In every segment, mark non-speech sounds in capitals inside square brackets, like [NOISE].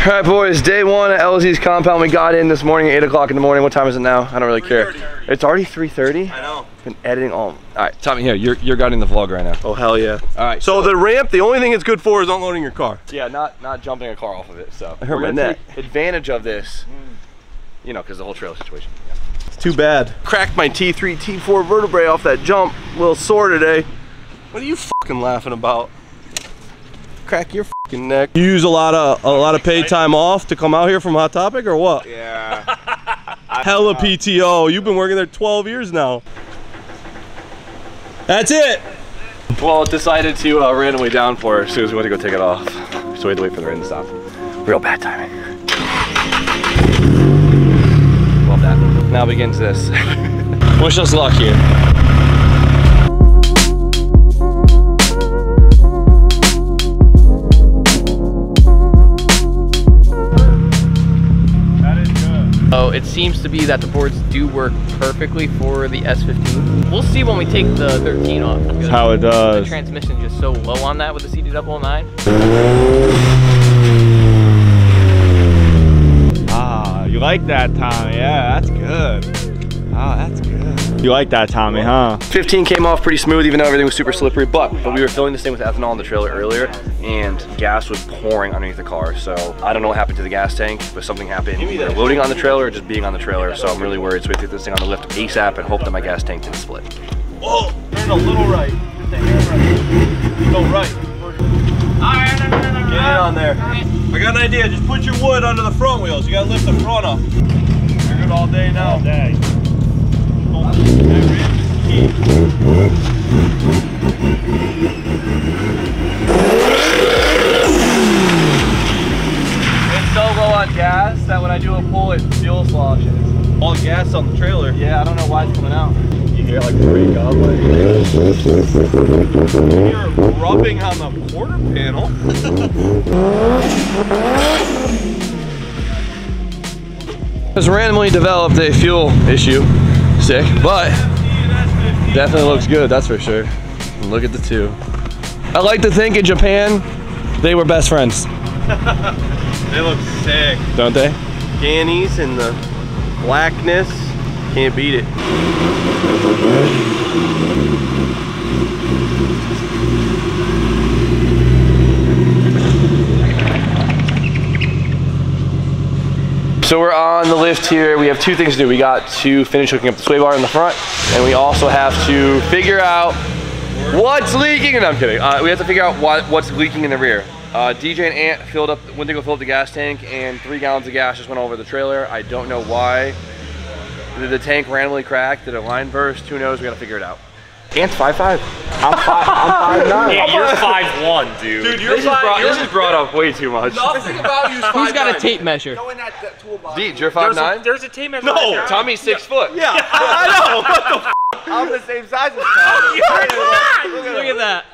All right, boys, day one at LZ's compound. We got in this morning at 8 o'clock in the morning. What time is it now? I don't really care. It's already 3.30? I know. Been editing all. All right, Tommy, here, you're, you're guiding the vlog right now. Oh, hell yeah. All right, So the ramp, the only thing it's good for is unloading your car. Yeah, not not jumping a car off of it. So I hurt my neck. advantage of this, mm. you know, because the whole trail situation. Yeah. It's too bad. Cracked my T3, T4 vertebrae off that jump. A little sore today. What are you fucking laughing about? Crack your neck. You use a lot of a lot of paid time off to come out here from Hot Topic or what? Yeah. [LAUGHS] Hella PTO. You've been working there 12 years now. That's it. well, it decided to uh, randomly downpour as soon as we went to go take it off. So we had to wait for the rain to stop. Real bad timing. Love that. Now begins this. [LAUGHS] Wish us luck here. It seems to be that the boards do work perfectly for the S15. We'll see when we take the 13 off. because how it The does. transmission is just so low on that with the CD009. Ah, you like that, Tommy? Yeah, that's good. Oh, that's good. You like that, Tommy, huh? 15 came off pretty smooth, even though everything was super slippery. But but we were filling this thing with ethanol in the trailer earlier, and gas was pouring underneath the car. So I don't know what happened to the gas tank, but something happened either loading on the trailer or just being on the trailer. So I'm really worried. So we have to get this thing on the lift ASAP and hope that my gas tank didn't split. Whoa, turn a little right. Just a hair right. Go right. Get in on there. I got an idea. Just put your wood under the front wheels. You gotta lift the front up. You're good all day now. All day. Gas that when I do a pull, it fuel sloshes. All the gas on the trailer. Yeah, I don't know why it's coming out. You hear like break up. Like, you're rubbing on the quarter panel. [LAUGHS] Just randomly developed a fuel issue. Sick, but definitely looks good, that's for sure. And Look at the two. I like to think in Japan, they were best friends, [LAUGHS] They look sick. don't they? Gannies and the blackness. Can't beat it. So we're on the lift here. We have two things to do. We got to finish hooking up the sway bar in the front, and we also have to figure out what's leaking. And I'm kidding. Uh, we have to figure out what, what's leaking in the rear. Uh, DJ and Ant filled up, went to go fill up the gas tank, and three gallons of gas just went over the trailer. I don't know why. Did the tank randomly crack? Did a line burst? Who knows? We gotta figure it out. Ant's 5'5". I'm 5 I'm 5'9". [LAUGHS] Yeah, you're five one, dude. Dude, you're This is, brought, this is brought up way too much. Nothing about you's [LAUGHS] Who's got a tape measure? Deej, you're There's a, 5'9"? there's a team member. No, right. Tommy's 6 foot. Yeah, I, [LAUGHS] I know. I'm the same size as Tommy. Look at that.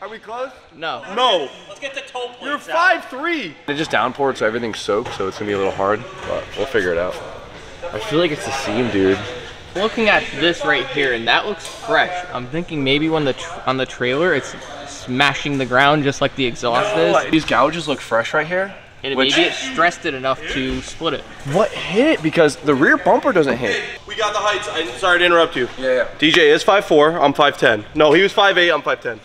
Are we close? No. No, Let's get the toe plates you're out. five three. It just downpoured, so everything's soaked, so it's gonna be a little hard, but we'll figure it out. I feel like it's the seam, dude. Looking at this right here, and that looks fresh. I'm thinking maybe when the tr on the trailer, it's smashing the ground just like the exhaust is. These gouges look fresh right here. And which- maybe it stressed it enough to split it. What hit it? Because the rear bumper doesn't hit. We got the heights. I'm sorry to interrupt you. Yeah, yeah. DJ is 5'4", I'm 5'10". No, he was 5'8", I'm 5'10".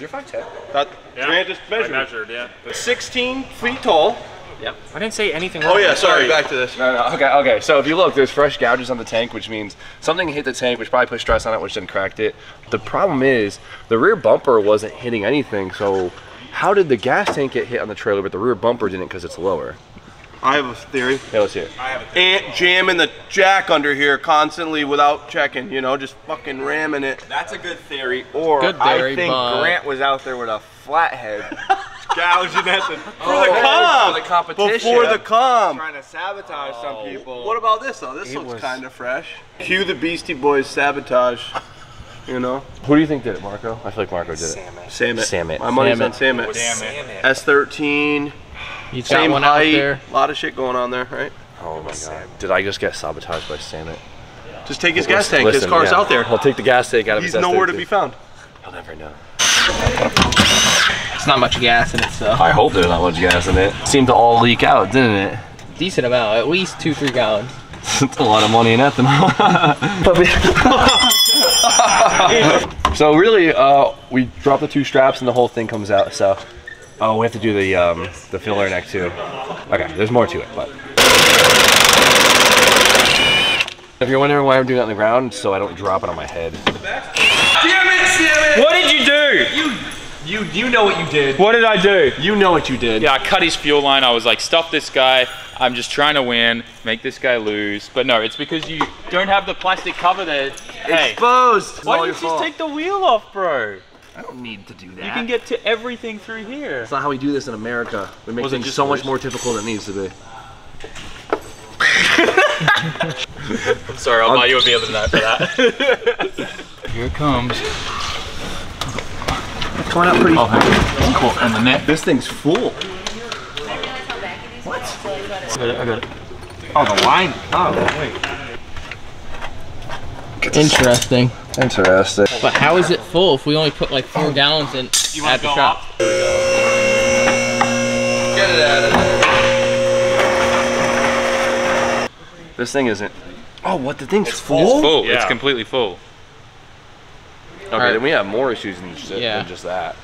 You're 5'10". That Yeah, Grant just I measured. measured, yeah. 16 feet tall. I didn't say anything Oh wrong. yeah, sorry. Back to this. No, no, okay, okay. So if you look, there's fresh gouges on the tank, which means something hit the tank, which probably put stress on it, which then cracked it. The problem is the rear bumper wasn't hitting anything, so how did the gas tank get hit on the trailer, but the rear bumper didn't because it's lower? I have a theory. Yeah, let's hear it. I have a theory. Ant jamming the jack under here constantly without checking, you know, just fucking ramming it. That's a good theory. Or Good theory, I think but- Grant was out there with a flathead [LAUGHS] Gouging at [LAUGHS] the for Oh, the comp. for the competition. Before the comp. trying to sabotage some Oh. people. What about this though? This looks was- kind of fresh. Cue the Beastie Boys sabotage. You know, Who do you think did it, Marco? I feel like Marco did it. Sam it. Sam it. My money's Sam on Sam it. Damn it. S13. He's got Same one out height. there. A lot of shit going on there, right? Oh my god. Did I just get sabotaged by Samet? Just take his gas tank. his car's yeah, out there. I'll take the gas tank out of He's his He's nowhere to be found. He'll never know. It's not much gas in it, so I hope there's not much gas in it. Seemed to all leak out, didn't it? decent amount, at least two, three gallons. It's a lot of money in ethanol. [LAUGHS] so really, uh, we drop the two straps and the whole thing comes out. So, oh, we have to do the um, the filler neck too. Okay, there's more to it, but. If you're wondering why I'm doing that on the ground, so I don't drop it on my head. What did you do? You you you know what you did. What did I do? You know what you did. Yeah, I cut his fuel line. I was like, stop this guy. I'm just trying to win, make this guy lose. But no, it's because you don't have the plastic cover there. Hey, Exposed. why don't you just take the wheel off, bro? I don't need to do that. You can get to everything through here. That's not how we do this in America. We make Was it things just so much more difficult than it needs to be. [LAUGHS] I'm sorry, I'll buy you a beer tonight for that. [LAUGHS] here it comes. It's coming out pretty. Oh, hang on. It's caught on the net. This thing's full. What? I got it, I got it. Oh, the line. Oh, wait. Interesting. Interesting. But how is it full if we only put like four gallons in You at the go shop? up? Get it out of there. This thing isn't. Oh, what? The thing's full? It's full. Yeah. It's completely full. Okay, Alright. then we have more issues than just, Yeah. than just that.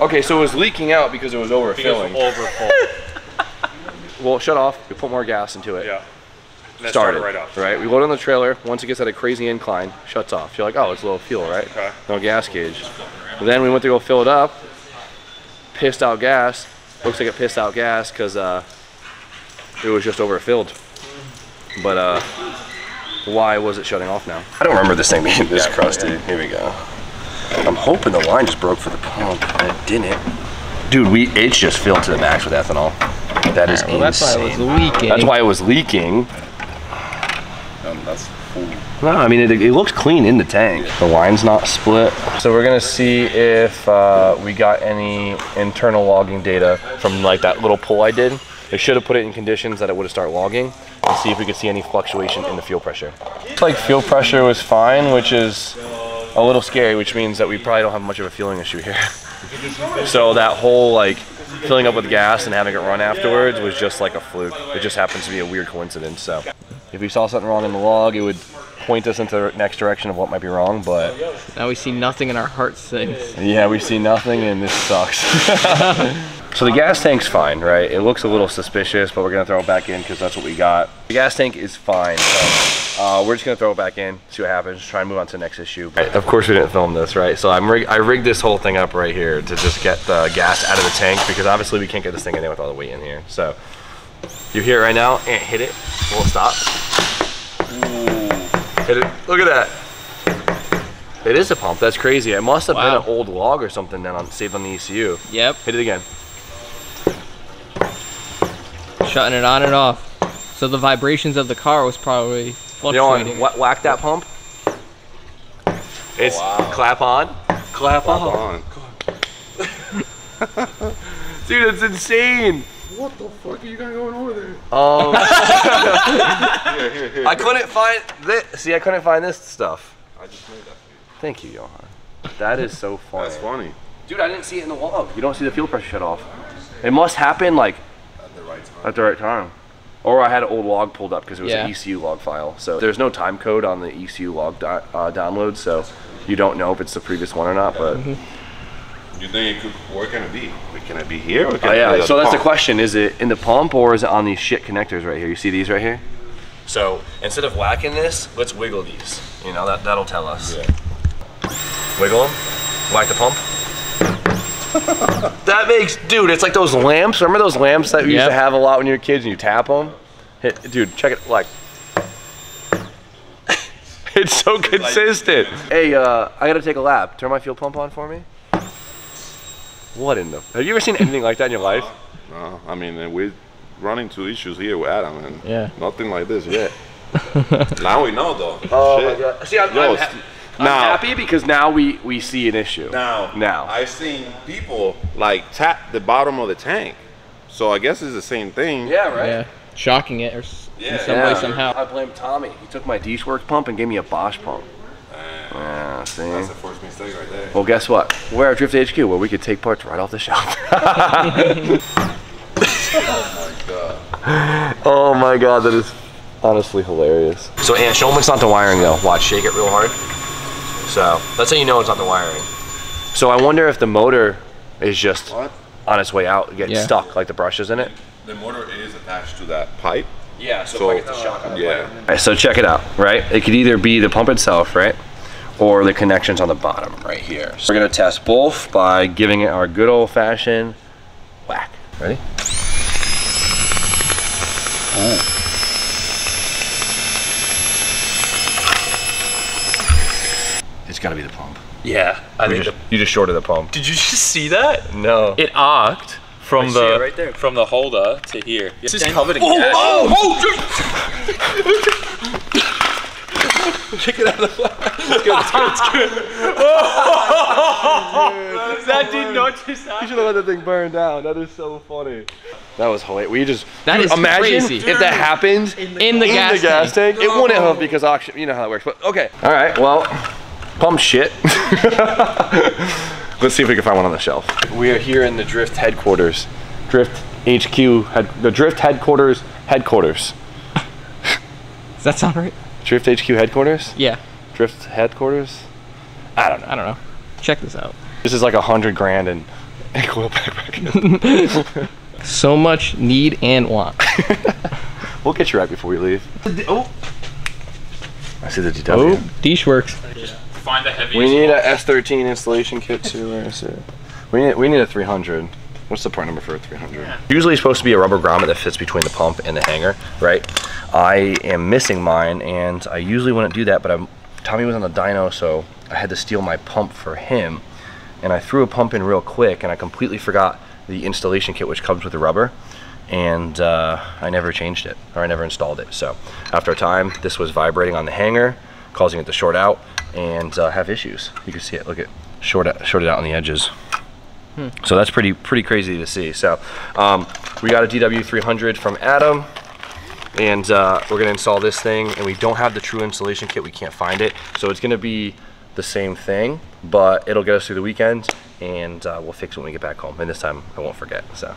Okay, so it was leaking out because it was overfilling. overfull. [LAUGHS] Well, shut off. We put more gas into it. yeah. Let's Started. right up. Right. We load on the trailer. Once it gets at a crazy incline, shuts off. You're like, oh, it's low fuel, right? Okay. No gas gauge. Then we went to go fill it up. Pissed out gas. Looks like it pissed out gas because uh, it was just overfilled. But uh, why was it shutting off now? I don't remember this thing being this crusty. Here we go. I'm hoping the line just broke for the pump, and it didn't. Dude, we it's just filled to the max with ethanol. That is Well, that's why it was insane. leaking. That's why it was leaking. that's full. No, I mean, it, it looks clean in the tank. The line's not split. So we're gonna see if uh, we got any internal logging data from like that little pull I did. They should have put it in conditions that it would have started logging and see if we could see any fluctuation in the fuel pressure. Looks like fuel pressure was fine, which is a little scary, which means that we probably don't have much of a fueling issue here. [LAUGHS] so that whole like filling up with gas and having it run afterwards was just like a fluke. It just happens to be a weird coincidence. So if we saw something wrong in the log, it would point us into the next direction of what might be wrong. But Now we see nothing and our heart sinks. yeah, we see nothing and this sucks. [LAUGHS] so the gas tank's fine, right? It looks a little suspicious, but we're gonna throw it back in because that's what we got. The gas tank is fine. So uh, we're just gonna throw it back in, see what happens, try and move on to the next issue. Right, of course we didn't film this, right? So I'm rig- I rigged this whole thing up right here to just get the gas out of the tank because obviously we can't get this thing in there with all the weight in here. So you hear it right now, and hit it, we'll stop? Hit it, look at that. It is a pump, that's crazy. It must have Wow. been an old log or something then on, saved on the ECU. Yep, Hit it again. Shutting it on and off. So the vibrations of the car was probably You know, fluctuating. whack that pump. It's clap on, clap, on. [LAUGHS] Dude, it's insane. What the fuck are you guys going over there? Um, [LAUGHS] I couldn't find this. See, I couldn't find this stuff. I just made that. Thank you, Johan. That is so funny. That's funny. Dude, I didn't see it in the log. You don't see the fuel pressure shut off. It must happen like At the right time. at the right time. Or I had an old log pulled up because it was Yeah. an ECU log file. So there's no time code on the ECU log do- uh, download, so you don't know if it's the previous one or not. But You think it could? Where can it be? Can it be here? Or can oh it be yeah, at so that's the question: is it in the pump or is it on these shit connectors right here? You see these right here? So instead of whacking this, let's wiggle these. You know that that'll tell us. Yeah. Wiggle them. Whack the pump. [LAUGHS] that makes, dude. It's like those lamps. Remember those lamps that we used to have a lot when you were kids and you tap them? Hit, dude, check it. Like, [LAUGHS] it's so consistent. Hey, uh, I gotta take a lap. Turn my fuel pump on for me. What in the? Have you ever seen anything like that in your life? No, I mean, we're running into issues here with Adam, and Yeah. nothing like this yet. [LAUGHS] now we know, though. Oh Shit. my god. See, I'm, Yo, I'm, ha- st- I'm now- happy because now we we see an issue. Now, Now. I've seen people like tap the bottom of the tank, so I guess it's the same thing. Yeah, right. Yeah, shocking it or s- in Yeah. way somehow. I blame Tommy. He took my Works pump and gave me a Bosch pump. Uh, yeah, see. That's a first mistake right there. Well, guess what? We're at Drift HQ where we could take parts right off the shelf. Oh my god. Oh my god, that is honestly hilarious. So, Ann, show them it's not the wiring though. Watch, shake it real hard. So, that's how you know it's not the wiring. So, I wonder if the motor is just What? on its way out, getting Yeah. stuck like the brushes in it. The motor is attached to that pipe. Yeah, So, yeah. Alright, so check it out, right? It could either be the pump itself, right? Or the connections on the bottom right here. So we're gonna test both by giving it our good old fashioned whack. Ready? It's gotta be the pump. Yeah, I You think. just, you just shorted the pump. Did you just see that? No. It arced from I see the it right there. from the holder to here. This is covered in Oh, oh gas. [LAUGHS] That did not just happen. You should have let that thing burn down. That is so funny. That was hilarious. We just That is imagine crazy. if that happened in the in gas, the gas tank. tank. It wouldn't have because oxygen. You know how that works. But okay. All right. Well, pump shit. [LAUGHS] Let's see if we can find one on the shelf. We are here in the Drift headquarters. Drift HQ. Head, the Drift headquarters. Headquarters. Does that sound right? Drift HQ headquarters. Yeah. Drift headquarters. I don't know. I don't know. Check this out. This is like a hundred grand in [LAUGHS] in coil [LAUGHS] backpack. So much need and want. we'll get you right before we leave. Oh, I see the DW. Oh, DeatschWerks. Find the heaviest. We need one. a S13 installation kit too. Where is it? We need we need a 300. What's the part number for a 300? Usually it's supposed to be a rubber grommet that fits between the pump and the hanger, right? I am missing mine, and I usually wouldn't do that, but I'm, Tommy was on the dyno, so I had to steal my pump for him, and I threw a pump in real quick, and I completely forgot the installation kit, which comes with the rubber, and uh, I never changed it, or I never installed it. So after a time, this was vibrating on the hanger, causing it to short out and uh, have issues. You can see it. Look at short shorted out on the edges. So that's pretty pretty crazy to see. So um, we got a DW300 from Adam, and uh, we're gonna install this thing. And we don't have the true installation kit. We can't find it. So it's gonna be the same thing, but it'll get us through the weekend, and uh, we'll fix it when we get back home. And this time I won't forget. So.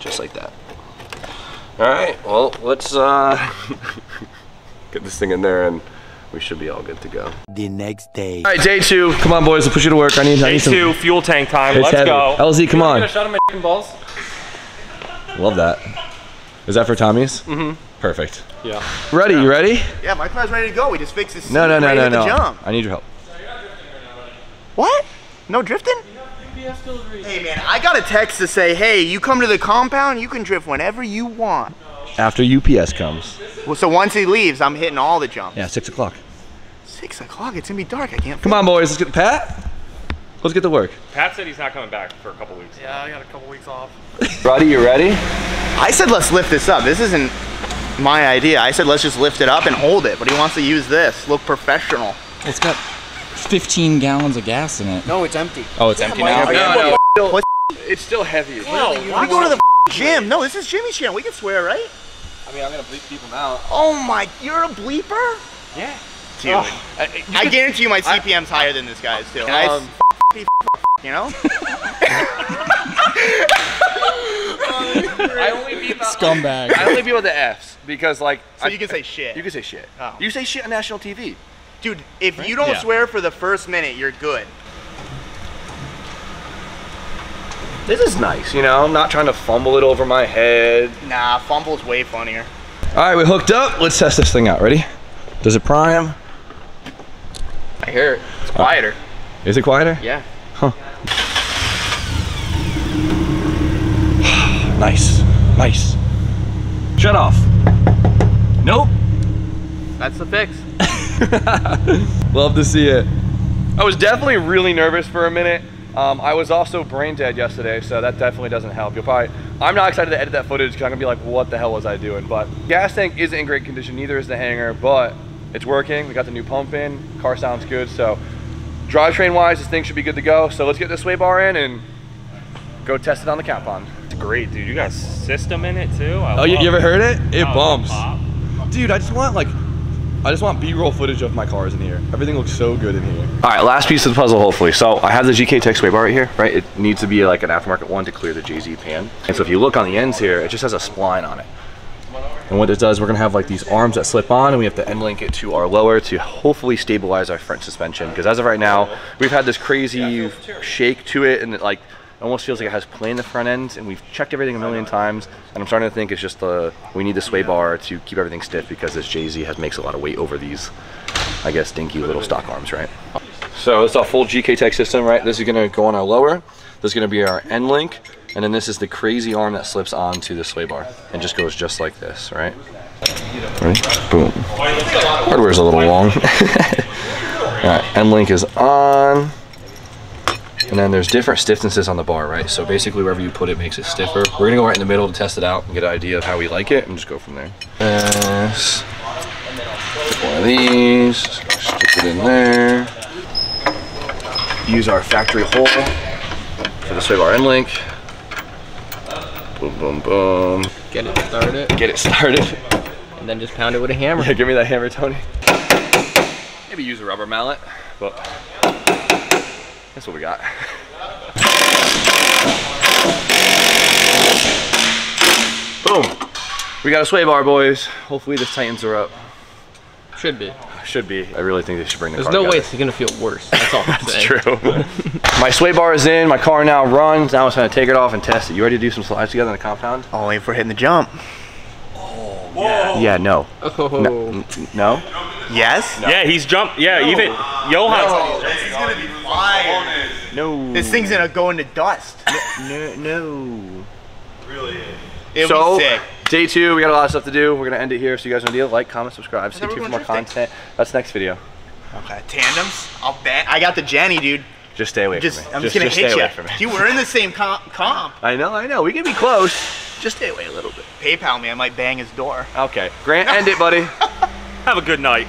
Just like that. All right. Well, let's uh, [LAUGHS] get this thing in there and we should be all good to go. The next day. All right, day two. Come on, boys. We'll push you to work. I need, I Day need some. two, fuel tank time. It's Let's heavy. go. LZ, come on. shot of my balls. Love that. Is that for Tommy's? Mm-hmm. Perfect. Yeah. Ready? You ready? Yeah, my car's ready to go. We just fixed this. No, no, no, ready no, to no. Jump. I need your help. What? No drifting? Hey man, I got a text to say, hey, you come to the compound, you can drift whenever you want. After UPS comes. Well, so once he leaves, I'm hitting all the jumps. Yeah, six o'clock. Six o'clock. It's gonna be dark. I can't. Come on, boys. Let's get Pat. Let's get to work. Pat said he's not coming back for a couple weeks. Yeah, I got a couple weeks off. Roddy, you ready? I said let's lift this up. This isn't my idea. I said let's just lift it up and hold it, but he wants to use this. Look professional. It's got 15 gallons of gas in it. No, it's empty. Oh, it's empty now? No, no. What? It's still heavy. We go to the gym. No, this is Jimmy's channel. We can swear, right? I mean, I'm gonna bleep people out. Oh my, you're a bleeper? Yeah. Dude, I guarantee you my CPM's higher than this guy's too. I Um, you know? [LAUGHS] I only beep out. Scumbag. I only beep out the F's because, like, So I- you can say shit. you can say shit. Oh. You say shit on national TV. Dude, if you don't Yeah. swear for the first minute, you're good. This is nice, you know. I'm not trying to fumble it over my head. Nah, fumble's way funnier. All right, we're hooked up. Let's test this thing out. Ready? Does it prime? I hear it. It's quieter. Is it quieter? Yeah. Huh. [SIGHS] Nice. Nice. Shut off. Nope. That's the fix. [LAUGHS] Love to see it. I was definitely really nervous for a minute. Um, I was also brain dead yesterday, so that definitely doesn't help. You'll probably, I'm not excited to edit that footage because I'm gonna be like, what the hell was I doing? But gas tank isn't in great condition, neither is the hanger, but it's working. We got the new pump in, car sounds good. So drivetrain wise, this thing should be good to go. So let's get the sway bar in and go test it on the cap on. It's great, dude. You got system in it too. I Oh, you, you ever heard it? It Oh, bumps. Dude, I just want like, I just want B-roll footage of my cars in here. Everything looks so good in here. All right, last piece of the puzzle, hopefully. So I have the GK Tech sway bar right here, right? It needs to be like an aftermarket one to clear the JZ pan. And so if you look on the ends here, it just has a spline on it. And what it does, we're gonna have like these arms that slip on and we have to end link it to our lower to hopefully stabilize our front suspension. Because as of right now, we've had this crazy shake to it and it like almost feels like it has play in the front end and we've checked everything a million times and I'm starting to think it's just the, we need the sway bar to keep everything stiff because this JZ has makes a lot of weight over these, I guess, dinky little stock arms, right? So it's our full GK Tech system, right? This is gonna go on our lower. This is gonna be our end link. And then this is the crazy arm that slips onto the sway bar and just goes just like this, right? Ready? Boom. Hardware's a little long. [LAUGHS] All right, end link is on. And then there's different stiffnesses on the bar, right? So basically wherever you put it makes it stiffer. We're gonna go right in the middle to test it out and get an idea of how we like it and just go from there. This. One of these, stick it in there. Use our factory hole for the sway bar end link. Boom, boom, boom. Get it started, Get it started. and then just pound it with a hammer. Yeah, give me that hammer, Tony. Maybe use a rubber mallet, but that's what we got. Boom. We got a sway bar, boys. Hopefully this tightens her up. Should be. Should be. I really think they should bring the There's car no way it's gonna feel worse. That's all I'm [LAUGHS] That's true. [LAUGHS] my sway bar is in. My car now runs. Now it's gonna take it off and test it. You ready to do some slides together in the compound? Only if we're hitting the jump. Oh, yeah. No. Oh. No. No. Yes? Yeah, he's jumped. Yeah, even Johan's. This is gonna be fire. No. This thing's gonna go into dust. No. No. It'll so be sick. day two, we got a lot of stuff to do. We're gonna end it here. So you guys know the deal. Like, comment, subscribe. Stay thought we tuned were for more content. That's next video. Okay, tandems. I'll bet. I got the Jenny, dude. Just stay away Just, from me. I'm just, gonna stay hit away you. from me. Dude, we're in the same comp. comp. I know. I know. We can be close. Just stay away a little bit. PayPal me. I might bang his door. Okay. Grant, end it, buddy. [LAUGHS] Have a good night.